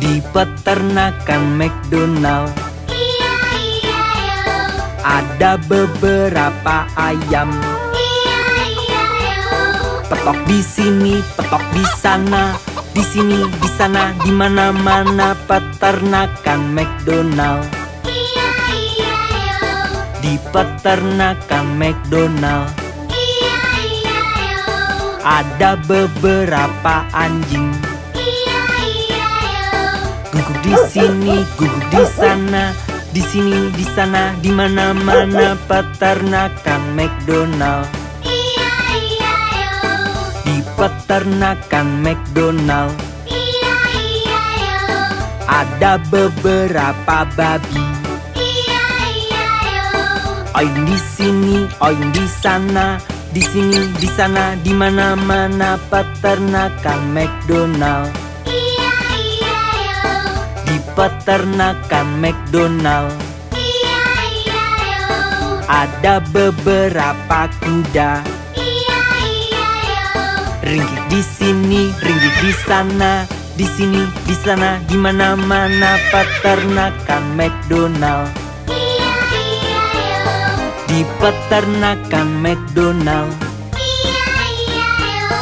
Di peternakan McDonald. Iya iya Ada beberapa ayam. Iya iya Petok di sini, petok di sana. Di sini, di sana, di mana-mana peternakan McDonald. Iya iya Di peternakan McDonald. Iya iya Ada beberapa anjing. Iya Guguk di sini, guguk di sana. Di sini, di sana, di mana-mana peternakan McDonald. Iya iya yo. Di peternakan McDonald. Iya iya yo. Ada beberapa babi. Iya iya yo. Oing di sini, oing di sana. Di sini, di sana, di mana-mana peternakan McDonald peternakan McDonald. Iya iya yo. Ada beberapa kuda. Iya iya yo. Ringgit di sini, ringgit di sana. Di sini, di sana, di mana-mana peternakan McDonald. Iya iya yo. Di peternakan McDonald. Iya iya yo.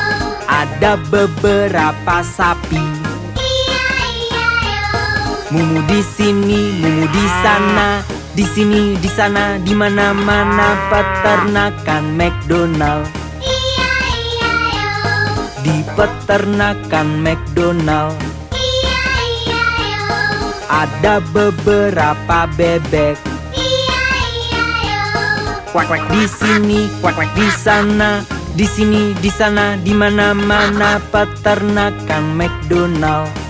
Ada beberapa sapi Mumu di sini, mumu di sana. Di sini, di sana, di mana-mana peternakan McDonald. Iya iya yo. Di peternakan McDonald. Iya iya yo. Ada beberapa bebek. Iya iya yo. Kuak kuak di sini, kuak kuak di sana Di sini, di sana, di mana-mana peternakan McDonald